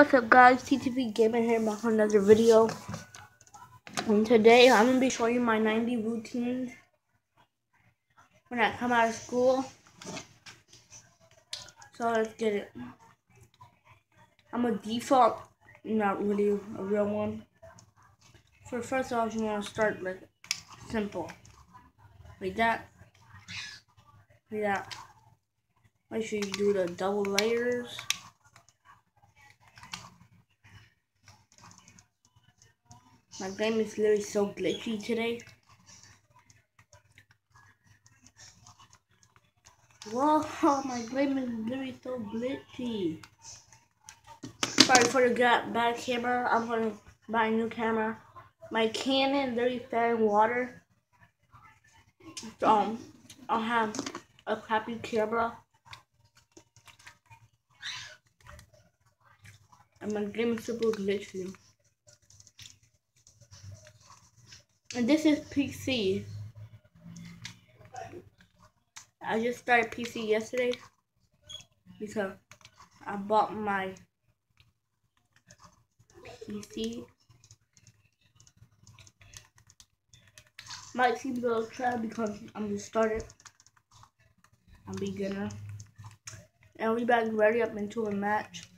what's up guys, TTV Gamer here back on another video. And today I'm going to be showing you my 90 routine when I come out of school. So let's get it. I'm a default, not really a real one. For first off, you want to start like simple. Like that. Like that. Make sure you do the double layers. My game is literally so glitchy today. Whoa, my game is literally so glitchy. Sorry for the bad camera. I'm gonna buy a new camera. My Canon literally fell in water. Um, I'll have a crappy camera. And my game is super glitchy. And this is PC. I just started PC yesterday because I bought my PC. Might seem a little trap because I'm just started. I'm beginner. And we back ready up into a match.